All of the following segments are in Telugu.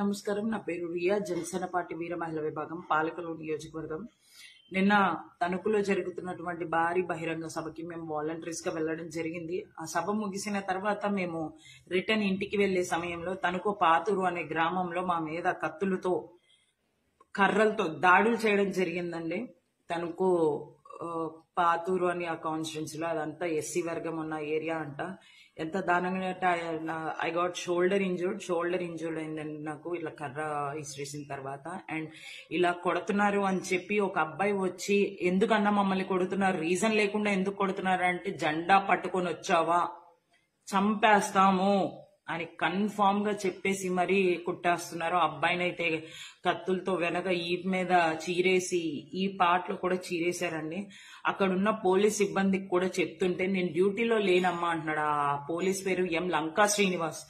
నమస్కారం. నా పేరు రియా జనసేన పార్టీ వీర మహిళ విభాగం పాలకలు నియోజకవర్గం. నిన్న తణుకులో జరుగుతున్నటువంటి భారీ బహిరంగ సభకి మేము వాలంటీర్స్గా వెళ్ళడం జరిగింది. ఆ సభ ముగిసిన తర్వాత మేము రిటర్న్ ఇంటికి వెళ్ళే సమయంలో తణుకు పాతూరు అనే గ్రామంలో మా మీద కత్తులతో కర్రలతో దాడులు చేయడం జరిగిందండి. తణుకు పాతూరు అని ఆ కాన్స్టిట్యున్సీలో అదంతా ఎస్సీ వర్గం ఉన్న ఏరియా అంట. ఎంత దానంగా I got shoulder injured shoulder injured అయిందండి నాకు ఇలా కర్ర ఇసిరేసిన తర్వాత. అండ్ ఇలా కొడుతున్నారు అని చెప్పి ఒక అబ్బాయి వచ్చి ఎందుకన్నా మమ్మల్ని కొడుతున్నారు? రీజన్ లేకుండా ఎందుకు కొడుతున్నారు? అంటే జెండా పట్టుకొని వచ్చావా? చంపేస్తాము. అని కన్ఫామ్గా చెప్పేసి మరీ కుట్టేస్తున్నారు. ఆ కత్తులతో వెనక ఈ మీద చీరేసి ఈ పాటలు కూడా చీరేశారండి. అక్కడ ఉన్న పోలీస్ సిబ్బందికి కూడా చెప్తుంటే నేను డ్యూటీలో లేనమ్మా అంటున్నాడు ఆ పోలీస్ పేరు ఎం లంకా శ్రీనివాస్.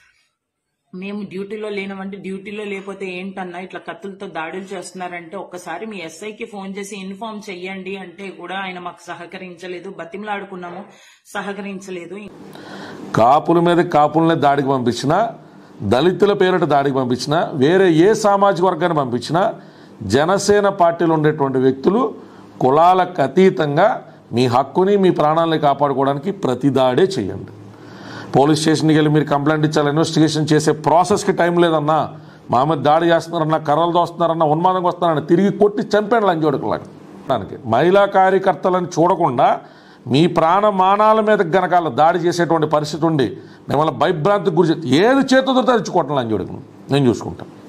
మేము డ్యూటీలో లేనమంటే డ్యూటీలో లేకపోతే ఏంటన్నా ఇట్లా కత్తులతో దాడులు చేస్తున్నారంటే ఒక్కసారి మీ ఎస్ఐకి ఫోన్ చేసి ఇన్ఫార్మ్ చెయ్యండి అంటే కూడా ఆయన మాకు సహకరించలేదు. బతిమలాడుకున్నాము సహకరించలేదు. కాపుల మీద కాపులనే దాడికి పంపించినా దళితుల పేరిట దాడికి పంపించినా వేరే ఏ సామాజిక వర్గాన్ని పంపించినా జనసేన పార్టీలో ఉండేటువంటి వ్యక్తులు కులాలకు అతీతంగా మీ హక్కుని మీ ప్రాణాలని కాపాడుకోవడానికి ప్రతి దాడే చేయండి. పోలీస్ స్టేషన్కి వెళ్ళి మీరు కంప్లైంట్ ఇచ్చాలి ఇన్వెస్టిగేషన్ చేసే ప్రాసెస్కి టైం లేదన్నా మా మీద దాడి చేస్తున్నారన్నా కర్రలు దోస్తున్నారన్నా ఉన్మాదంగా వస్తున్నారని తిరిగి కొట్టి చంపాడు లంచోడుకులాగా దానికి మహిళా కార్యకర్తలను చూడకుండా మీ ప్రాణ మానాల మీద గనకాల దాడి చేసేటువంటి పరిస్థితి ఉండి మిమ్మల్ని భయభ్రాంతికి గురి ఏది చేతుందో తెచ్చుకోవటం చూడకు నేను చూసుకుంటాను